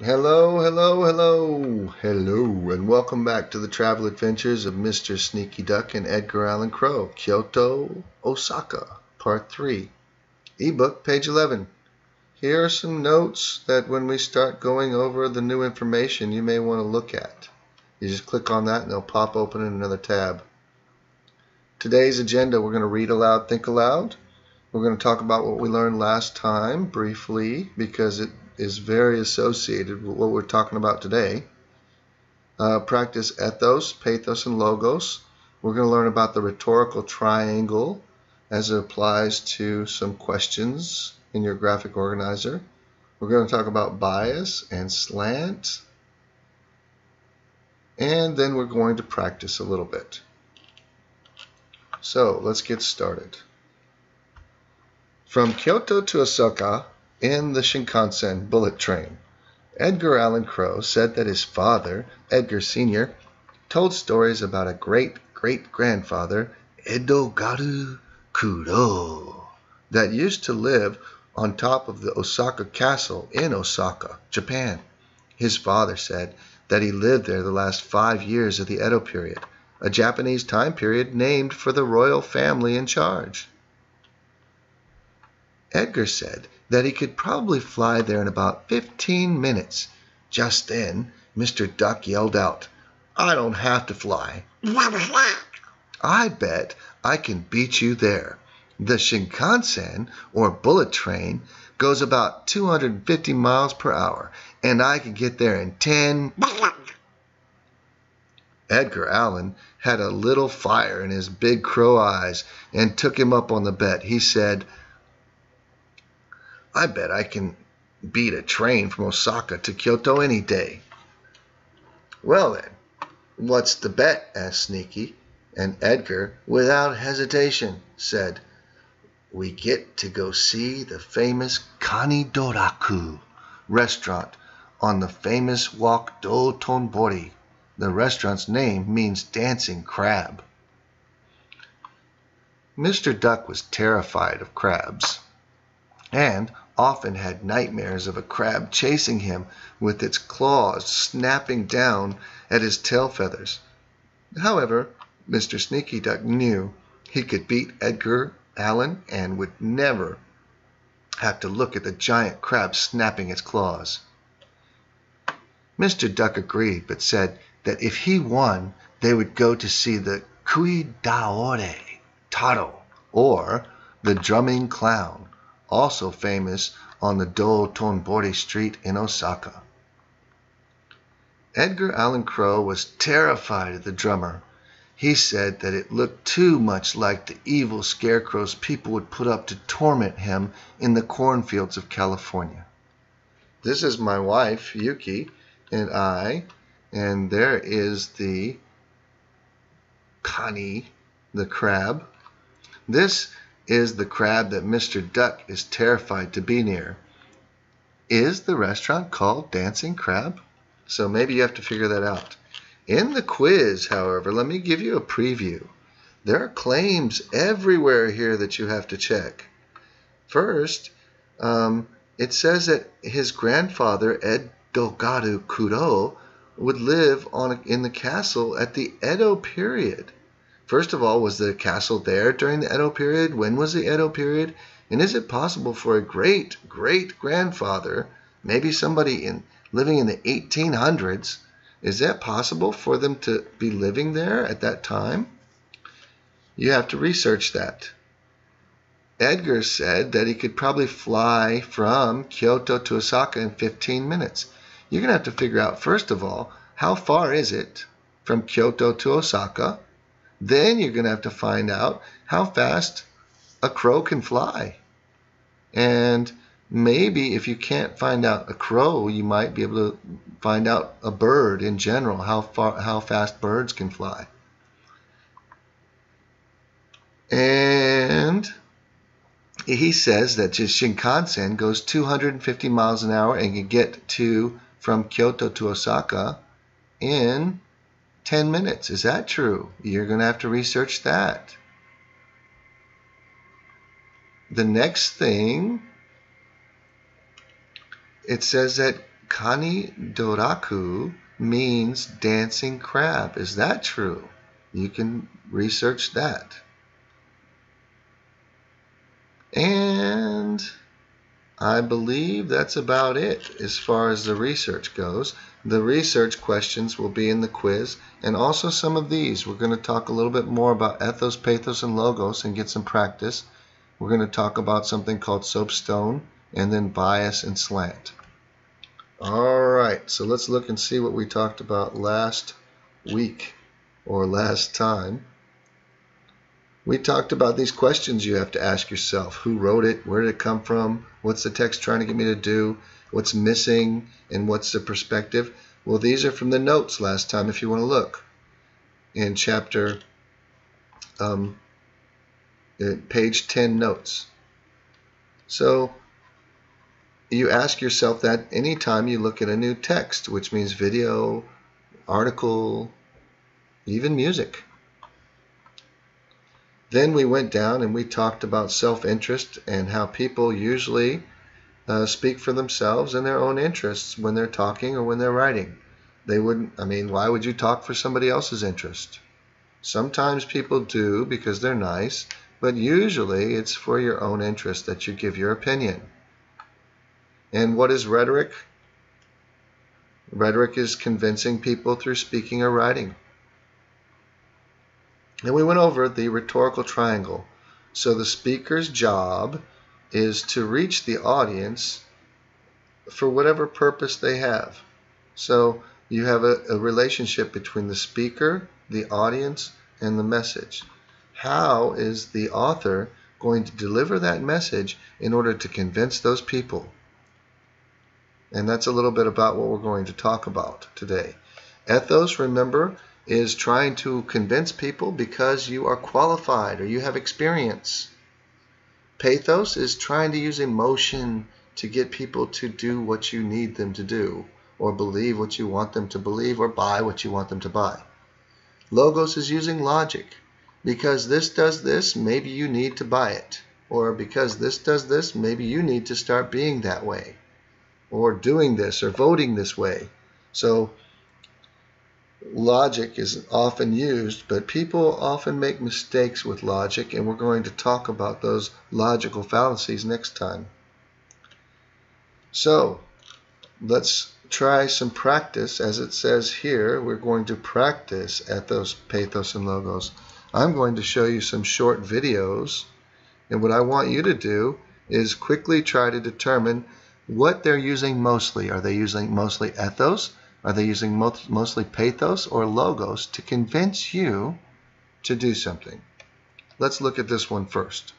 Hello, hello, hello, hello, and welcome back to the travel adventures of Mr. Sneaky Duck and Edgar Allan Crow, Kyoto, Osaka, Part 3. Ebook, page 11. Here are some notes that when we start going over the new information you may want to look at. You just click on that and they'll pop open in another tab. Today's agenda we're going to read aloud, think aloud. We're going to talk about what we learned last time briefly because it is very associated with what we're talking about today. Uh, practice ethos, pathos, and logos. We're going to learn about the rhetorical triangle as it applies to some questions in your graphic organizer. We're going to talk about bias and slant. And then we're going to practice a little bit. So let's get started. From Kyoto to Osaka in the Shinkansen bullet train, Edgar Allan Crow said that his father, Edgar Sr., told stories about a great great grandfather, Edogaru Kuro, that used to live on top of the Osaka Castle in Osaka, Japan. His father said that he lived there the last five years of the Edo period, a Japanese time period named for the royal family in charge. Edgar said that he could probably fly there in about 15 minutes. Just then, Mr. Duck yelled out, I don't have to fly. I bet I can beat you there. The Shinkansen, or bullet train, goes about 250 miles per hour, and I can get there in 10. Edgar Allan had a little fire in his big crow eyes and took him up on the bet. He said, I bet I can beat a train from Osaka to Kyoto any day. Well then, what's the bet? asked Sneaky, and Edgar, without hesitation, said, we get to go see the famous Kanidoraku restaurant on the famous walk Dotonbori. The restaurant's name means dancing crab. Mr. Duck was terrified of crabs and often had nightmares of a crab chasing him with its claws snapping down at his tail feathers. However, Mr. Sneaky Duck knew he could beat Edgar Allan and would never have to look at the giant crab snapping its claws. Mr. Duck agreed, but said that if he won, they would go to see the Kuidaore Taro, or the Drumming Clown, also famous on the Dotonbori Street in Osaka. Edgar Allan Crow was terrified of the drummer he said that it looked too much like the evil scarecrows people would put up to torment him in the cornfields of California. This is my wife, Yuki, and I, and there is the Kani, the crab. This is the crab that Mr. Duck is terrified to be near. Is the restaurant called Dancing Crab? So maybe you have to figure that out. In the quiz, however, let me give you a preview. There are claims everywhere here that you have to check. First, um, it says that his grandfather, Edogaru Kudo, would live on in the castle at the Edo period. First of all, was the castle there during the Edo period? When was the Edo period? And is it possible for a great great grandfather, maybe somebody in living in the 1800s, is that possible for them to be living there at that time? You have to research that. Edgar said that he could probably fly from Kyoto to Osaka in 15 minutes. You're going to have to figure out, first of all, how far is it from Kyoto to Osaka? Then you're going to have to find out how fast a crow can fly. And maybe if you can't find out a crow, you might be able to find out a bird in general, how far, how fast birds can fly. And he says that Shinkansen goes 250 miles an hour and can get to from Kyoto to Osaka in 10 minutes. Is that true? You're going to have to research that. The next thing it says that Kani Doraku means dancing crab. Is that true? You can research that. And I believe that's about it as far as the research goes. The research questions will be in the quiz and also some of these. We're going to talk a little bit more about ethos, pathos, and logos and get some practice. We're going to talk about something called soapstone and then bias and slant. All right, so let's look and see what we talked about last week or last time. We talked about these questions you have to ask yourself. Who wrote it? Where did it come from? What's the text trying to get me to do? What's missing? And what's the perspective? Well, these are from the notes last time if you want to look in chapter, um, uh, page 10 notes. So you ask yourself that anytime you look at a new text, which means video, article, even music. Then we went down and we talked about self-interest and how people usually uh, speak for themselves and their own interests when they're talking or when they're writing. They wouldn't, I mean, why would you talk for somebody else's interest? Sometimes people do because they're nice, but usually it's for your own interest that you give your opinion. And what is rhetoric? Rhetoric is convincing people through speaking or writing. And we went over the rhetorical triangle. So the speaker's job is to reach the audience for whatever purpose they have. So you have a, a, relationship between the speaker, the audience, and the message. How is the author going to deliver that message in order to convince those people? And that's a little bit about what we're going to talk about today. Ethos, remember, is trying to convince people because you are qualified or you have experience. Pathos is trying to use emotion to get people to do what you need them to do or believe what you want them to believe or buy what you want them to buy. Logos is using logic. Because this does this, maybe you need to buy it. Or because this does this, maybe you need to start being that way or doing this or voting this way. So logic is often used, but people often make mistakes with logic, and we're going to talk about those logical fallacies next time. So let's try some practice. As it says here, we're going to practice ethos, pathos, and logos. I'm going to show you some short videos, and what I want you to do is quickly try to determine what they're using mostly. Are they using mostly ethos? Are they using mostly pathos or logos to convince you to do something? Let's look at this one first.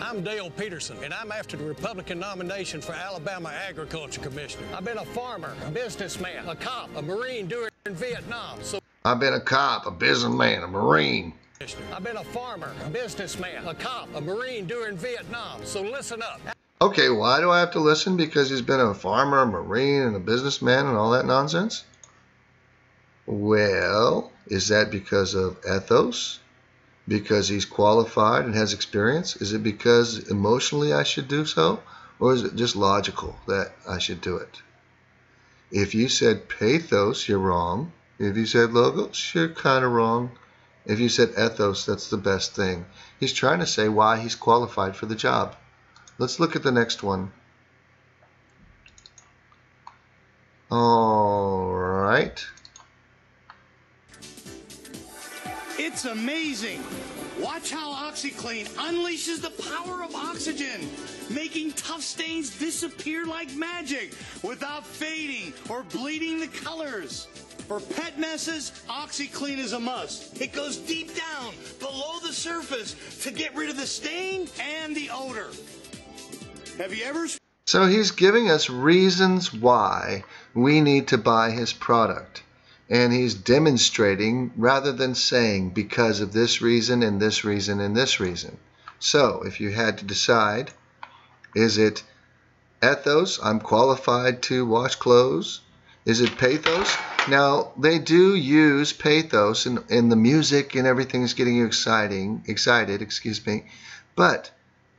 I'm Dale Peterson, and I'm after the Republican nomination for Alabama Agriculture Commissioner. I've been a farmer, a businessman, a cop, a Marine during Vietnam. So I've been a cop, a businessman, a Marine. I've been a farmer, a businessman, a cop, a Marine during Vietnam, so listen up. Okay, why do I have to listen? Because he's been a farmer, a Marine, and a businessman and all that nonsense? Well, is that because of ethos? Because he's qualified and has experience? Is it because emotionally I should do so? Or is it just logical that I should do it? If you said pathos, you're wrong. If you said logos, you're kind of wrong. If you said ethos, that's the best thing. He's trying to say why he's qualified for the job. Let's look at the next one. All right. It's amazing. Watch how OxiClean unleashes the power of oxygen, making tough stains disappear like magic without fading or bleeding the colors. For pet messes, OxiClean is a must. It goes deep down below the surface to get rid of the stain and the odor. Have you ever... So he's giving us reasons why we need to buy his product. And he's demonstrating rather than saying because of this reason and this reason and this reason. So if you had to decide, is it ethos, I'm qualified to wash clothes? Is it pathos? Now, they do use pathos in the music and everything is getting you exciting, excited, excuse me. But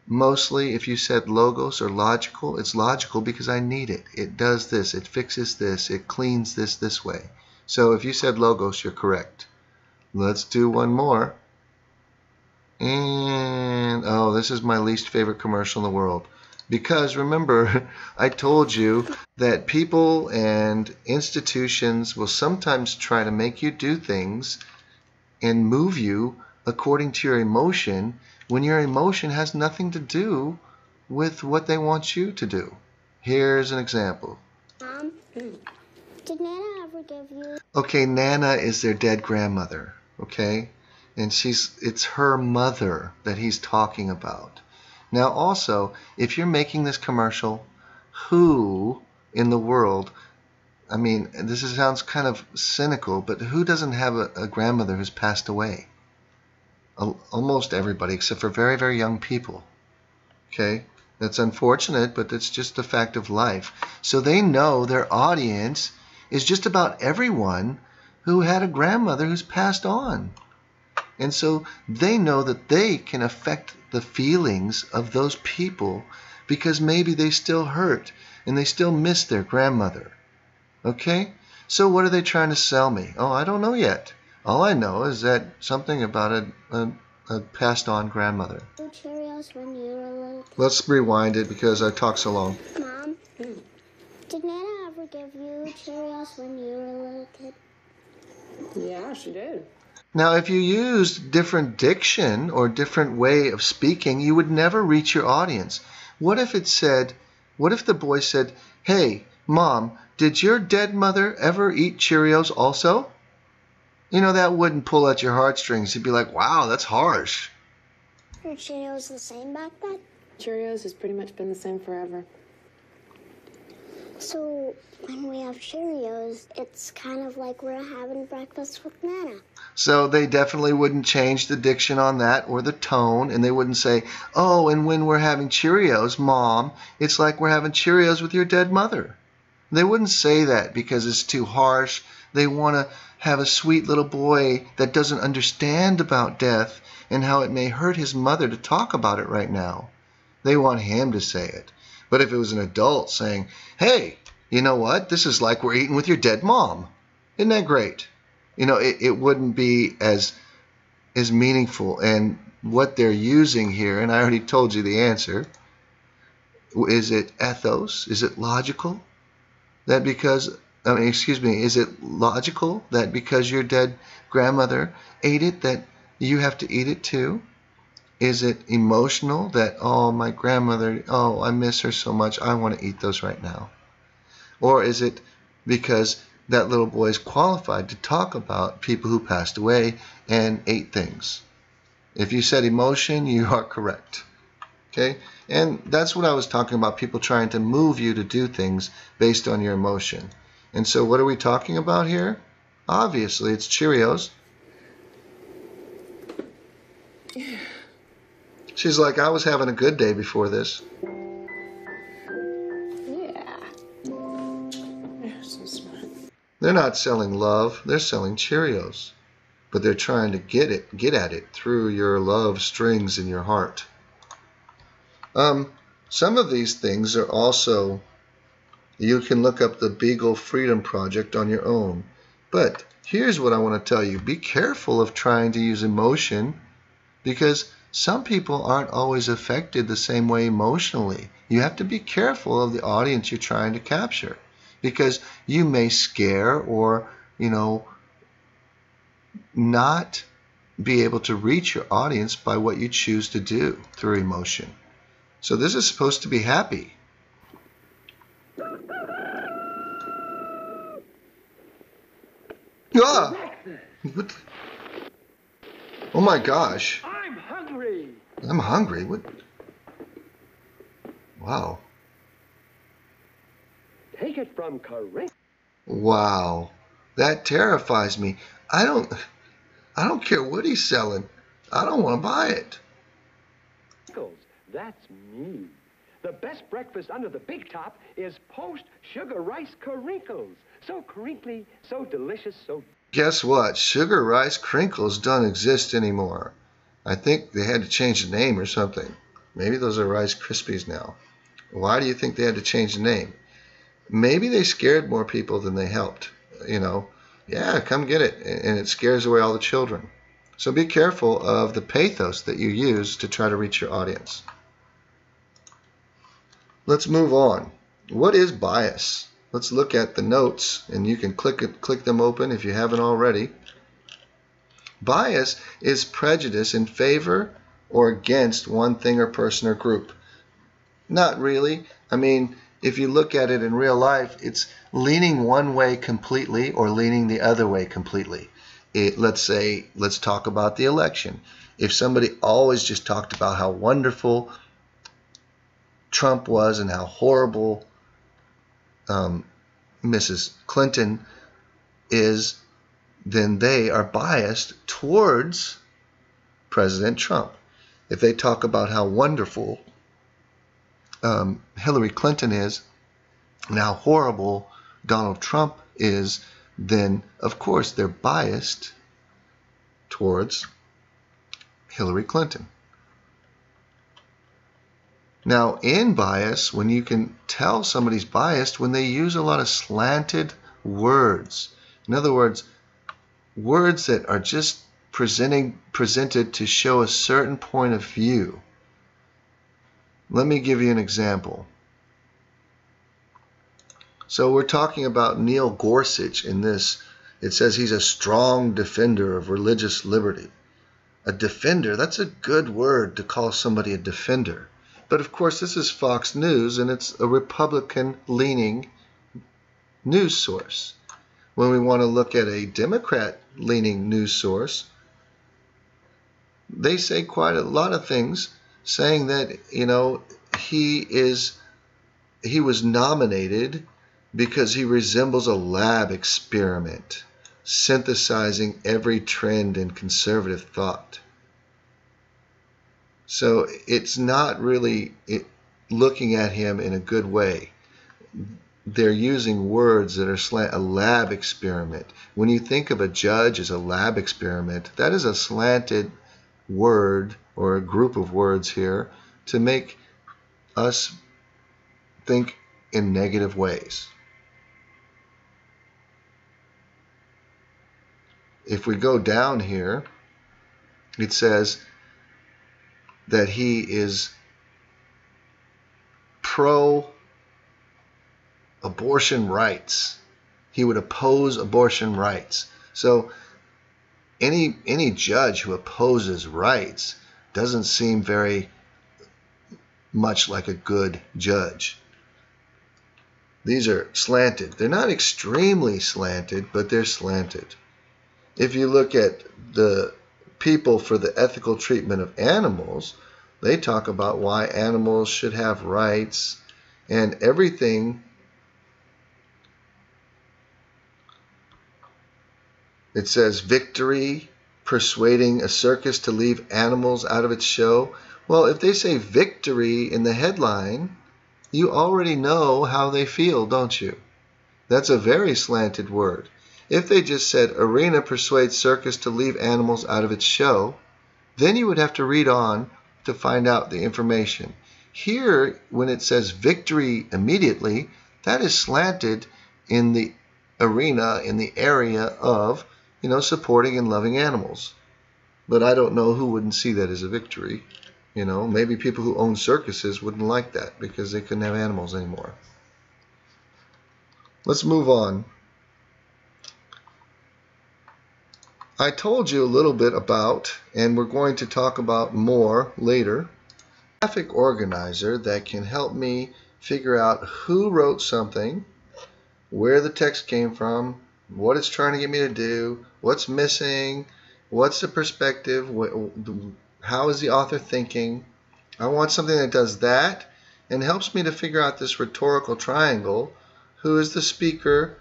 mostly if you said logos or logical, it's logical because I need it. It does this, it fixes this, it cleans this this way. So if you said logos, you're correct. Let's do one more. And, oh, this is my least favorite commercial in the world. Because remember, I told you that people and institutions will sometimes try to make you do things and move you according to your emotion when your emotion has nothing to do with what they want you to do. Here's an example. Mom, did Nana ever give you? Okay, Nana is their dead grandmother, okay? And she's it's her mother that he's talking about. Now also, if you're making this commercial, who in the world I mean, this sounds kind of cynical, but who doesn't have a, a grandmother who's passed away? almost everybody except for very, very young people. Okay? That's unfortunate, but it's just a fact of life. So they know their audience is just about everyone who had a grandmother who's passed on. And so they know that they can affect the feelings of those people because maybe they still hurt and they still miss their grandmother. Okay? So what are they trying to sell me? Oh, I don't know yet. All I know is that something about a, a, a passed on grandmother. Cheerios when you were little. Let's rewind it because I talked so long. Mom, did Nana ever give you Cheerios when you were a little kid? Yeah, she did. Now, if you used different diction or different way of speaking, you would never reach your audience. What if it said, what if the boy said, Hey, mom, did your dead mother ever eat Cheerios also? You know, that wouldn't pull at your heartstrings. You'd be like, wow, that's harsh. Are Cheerios the same back then? Cheerios has pretty much been the same forever. So when we have Cheerios, it's kind of like we're having breakfast with Nana. So they definitely wouldn't change the diction on that or the tone, and they wouldn't say, oh, and when we're having Cheerios, Mom, it's like we're having Cheerios with your dead mother. They wouldn't say that because it's too harsh. They want to have a sweet little boy that doesn't understand about death and how it may hurt his mother to talk about it right now. They want him to say it. But if it was an adult saying, hey, you know what? This is like we're eating with your dead mom. Isn't that great? You know, it, it wouldn't be as as meaningful. And what they're using here, and I already told you the answer, is it ethos? Is it logical? That because I mean, excuse me, is it logical that because your dead grandmother ate it that you have to eat it too? Is it emotional that, oh, my grandmother, oh, I miss her so much, I want to eat those right now? Or is it because that little boy is qualified to talk about people who passed away and ate things? If you said emotion, you are correct. Okay? And that's what I was talking about people trying to move you to do things based on your emotion. And so what are we talking about here? Obviously, it's Cheerios. She's like, I was having a good day before this. Yeah. They're so smart. They're not selling love, they're selling Cheerios. But they're trying to get it, get at it through your love strings in your heart. Um, some of these things are also you can look up the Beagle Freedom Project on your own. But here's what I want to tell you be careful of trying to use emotion because some people aren't always affected the same way emotionally. You have to be careful of the audience you're trying to capture because you may scare or, you know, not be able to reach your audience by what you choose to do through emotion. So this is supposed to be happy. Ah! What? Oh my gosh. I'm hungry. What? Wow. Take it from Corinne. Wow. That terrifies me. I don't I don't care what he's selling. I don't want to buy it. That's me. The best breakfast under the big top is post sugar Rice Krinkles. So crinkly, so delicious, so. Guess what? Sugar Rice Krinkles don't exist anymore. I think they had to change the name or something. Maybe those are Rice Krispies now. Why do you think they had to change the name? Maybe they scared more people than they helped. You know, yeah, come get it. And it scares away all the children. So be careful of the pathos that you use to try to reach your audience. Let's move on. What is bias? Let's look at the notes, and you can click click them open if you haven't already. Bias is prejudice in favor or against one thing or person or group. Not really. I mean, if you look at it in real life, it's leaning one way completely or leaning the other way completely. It, let's say, let's talk about the election. If somebody always just talked about how wonderful Trump was and how horrible um, Mrs. Clinton is, then they are biased towards President Trump. If they talk about how wonderful um, Hillary Clinton is and how horrible Donald Trump is, then of course they're biased towards Hillary Clinton. Now, in bias, when you can tell somebody's biased, when they use a lot of slanted words. In other words, words that are just presenting presented to show a certain point of view. Let me give you an example. So we're talking about Neil Gorsuch in this. It says he's a strong defender of religious liberty. A defender, that's a good word to call somebody a defender. But of course, this is Fox News, and it's a Republican leaning news source. When we want to look at a Democrat leaning news source, they say quite a lot of things saying that, you know, he is he was nominated because he resembles a lab experiment, synthesizing every trend in conservative thought. So it's not really looking at him in a good way. They're using words that are slant, a lab experiment. When you think of a judge as a lab experiment, that is a slanted word or a group of words here to make us think in negative ways. If we go down here, it says that he is pro abortion rights. He would oppose abortion rights. So any any judge who opposes rights doesn't seem very much like a good judge. These are slanted. They're not extremely slanted, but they're slanted. If you look at the people for the ethical treatment of animals, they talk about why animals should have rights and everything. It says victory, persuading a circus to leave animals out of its show. Well, if they say victory in the headline, you already know how they feel, don't you? That's a very slanted word. If they just said arena persuades circus to leave animals out of its show, then you would have to read on to find out the information. Here, when it says victory immediately, that is slanted in the arena, in the area of, you know, supporting and loving animals. But I don't know who wouldn't see that as a victory. You know, maybe people who own circuses wouldn't like that because they couldn't have animals anymore. Let's move on. I told you a little bit about, and we're going to talk about more later, graphic organizer that can help me figure out who wrote something, where the text came from, what it's trying to get me to do, what's missing, what's the perspective, how is the author thinking. I want something that does that and helps me to figure out this rhetorical triangle. Who is the speaker?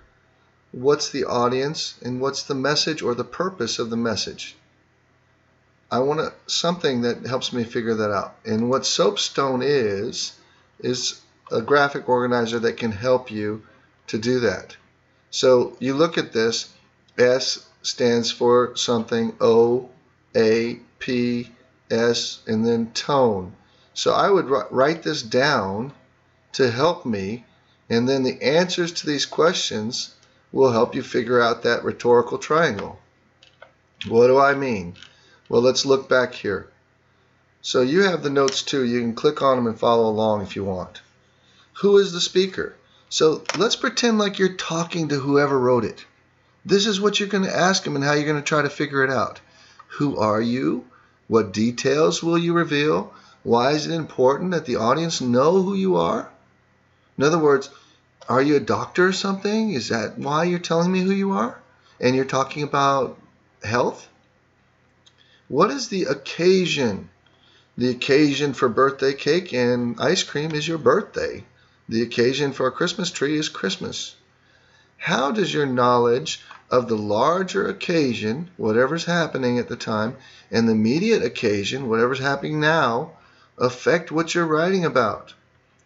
what's the audience and what's the message or the purpose of the message. I want to, something that helps me figure that out. And what Soapstone is, is a graphic organizer that can help you to do that. So you look at this, S stands for something, O, A, P, S, and then tone. So I would write this down to help me, and then the answers to these questions will help you figure out that rhetorical triangle. What do I mean? Well, let's look back here. So you have the notes too. You can click on them and follow along if you want. Who is the speaker? So let's pretend like you're talking to whoever wrote it. This is what you're going to ask them and how you're going to try to figure it out. Who are you? What details will you reveal? Why is it important that the audience know who you are? In other words, are you a doctor or something? Is that why you're telling me who you are? And you're talking about health? What is the occasion? The occasion for birthday cake and ice cream is your birthday. The occasion for a Christmas tree is Christmas. How does your knowledge of the larger occasion, whatever's happening at the time, and the immediate occasion, whatever's happening now, affect what you're writing about?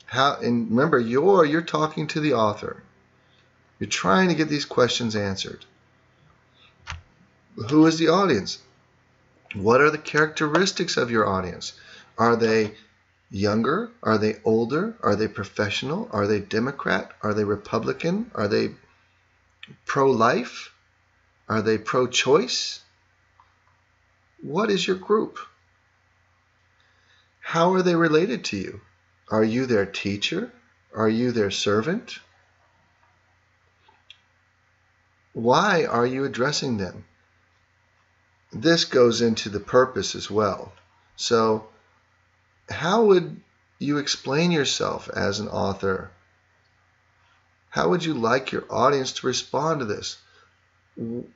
How and remember you're you're talking to the author. You're trying to get these questions answered. Who is the audience? What are the characteristics of your audience? Are they younger? Are they older? Are they professional? Are they Democrat? Are they Republican? Are they pro life? Are they pro choice? What is your group? How are they related to you? Are you their teacher? Are you their servant? Why are you addressing them? This goes into the purpose as well. So, how would you explain yourself as an author? How would you like your audience to respond to this?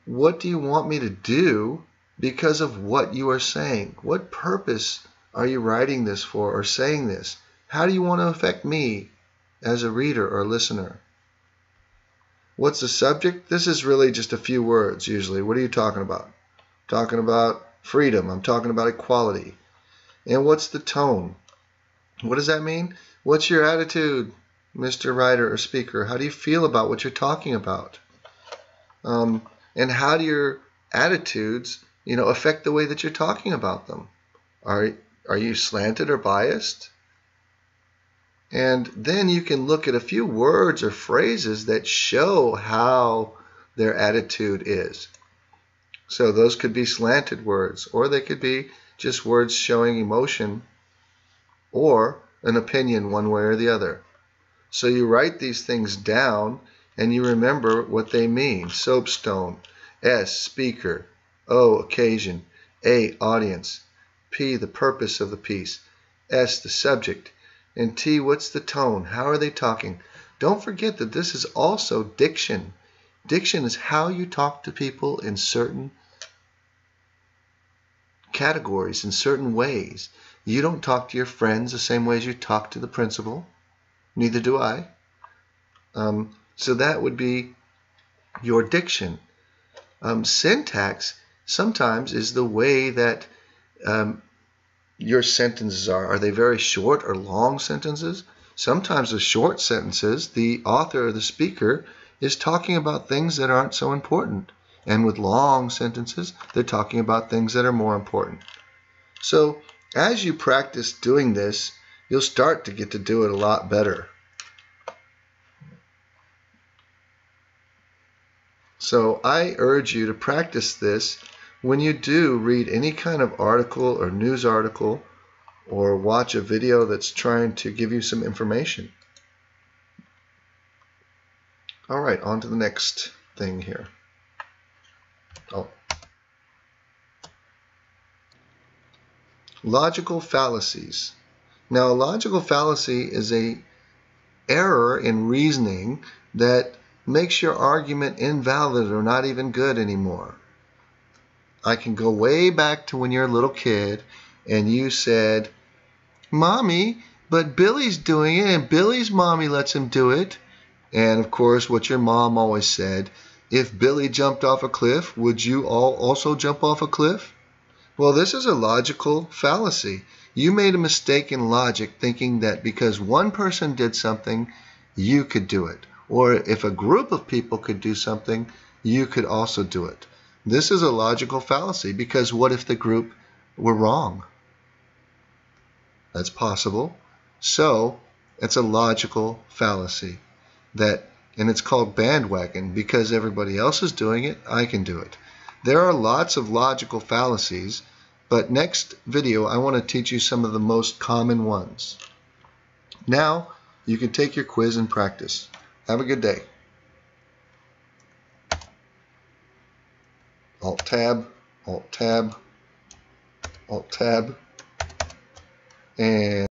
What do you want me to do because of what you are saying? What purpose are you writing this for or saying this? How do you want to affect me as a reader or listener? What's the subject? This is really just a few words usually. What are you talking about? talking about freedom. I'm talking about equality. And what's the tone? What does that mean? What's your attitude, Mr. Writer or Speaker? How do you feel about what you're talking about? Um, and how do your attitudes, you know, affect the way that you're talking about them? Are are you slanted or biased? And then you can look at a few words or phrases that show how their attitude is. So those could be slanted words, or they could be just words showing emotion or an opinion one way or the other. So you write these things down and you remember what they mean. Soapstone, S, speaker, O, occasion, A, audience, P, the purpose of the piece, S, the subject, and T, what's the tone? How are they talking? Don't forget that this is also diction. Diction is how you talk to people in certain categories, in certain ways. You don't talk to your friends the same way as you talk to the principal. Neither do I. Um, so that would be your diction. Um, syntax sometimes is the way that um, your sentences are. Are they very short or long sentences? Sometimes the short sentences, the author or the speaker is talking about things that aren't so important. And with long sentences, they're talking about things that are more important. So as you practice doing this, you'll start to get to do it a lot better. So I urge you to practice this when you do read any kind of article or news article or watch a video that's trying to give you some information. All right, on to the next thing here. Oh. Logical fallacies. Now, a logical fallacy is a error in reasoning that makes your argument invalid or not even good anymore. I can go way back to when you're a little kid and you said, Mommy, but Billy's doing it and Billy's mommy lets him do it. And of course, what your mom always said, if Billy jumped off a cliff, would you all also jump off a cliff? Well, this is a logical fallacy. You made a mistake in logic thinking that because one person did something, you could do it. Or if a group of people could do something, you could also do it. This is a logical fallacy because what if the group were wrong? That's possible. So it's a logical fallacy that and it's called bandwagon because everybody else is doing it, I can do it. There are lots of logical fallacies, but next video I want to teach you some of the most common ones. Now you can take your quiz and practice. Have a good day. Alt tab, Alt tab, Alt tab, and